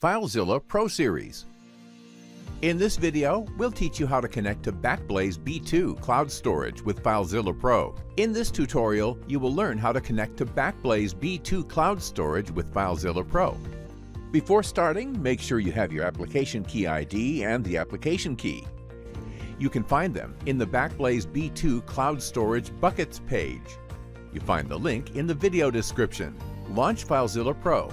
FileZilla Pro Series. In this video, we'll teach you how to connect to Backblaze B2 Cloud Storage with FileZilla Pro. In this tutorial, you will learn how to connect to Backblaze B2 Cloud Storage with FileZilla Pro. Before starting, make sure you have your application key ID and the application key. You can find them in the Backblaze B2 Cloud Storage Buckets page. You find the link in the video description. Launch FileZilla Pro.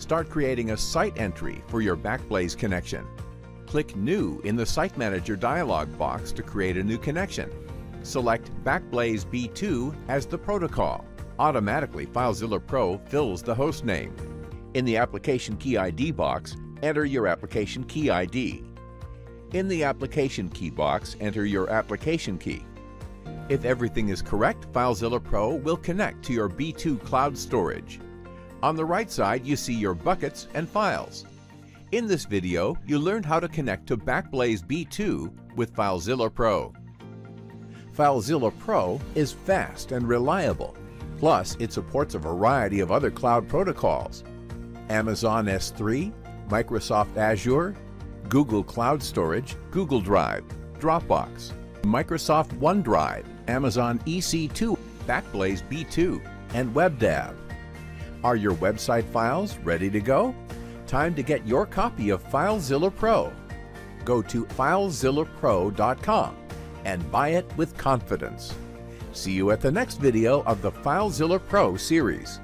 Start creating a site entry for your Backblaze connection. Click New in the Site Manager dialog box to create a new connection. Select Backblaze B2 as the protocol. Automatically, FileZilla Pro fills the host name. In the Application Key ID box, enter your application key ID. In the Application Key box, enter your application key. If everything is correct, FileZilla Pro will connect to your B2 cloud storage. On the right side, you see your buckets and files. In this video, you learned how to connect to Backblaze B2 with FileZilla Pro. FileZilla Pro is fast and reliable. Plus, it supports a variety of other cloud protocols. Amazon S3, Microsoft Azure, Google Cloud Storage, Google Drive, Dropbox, Microsoft OneDrive, Amazon EC2, Backblaze B2, and WebDAV. Are your website files ready to go? Time to get your copy of FileZilla Pro. Go to FileZillaPro.com and buy it with confidence. See you at the next video of the FileZilla Pro series.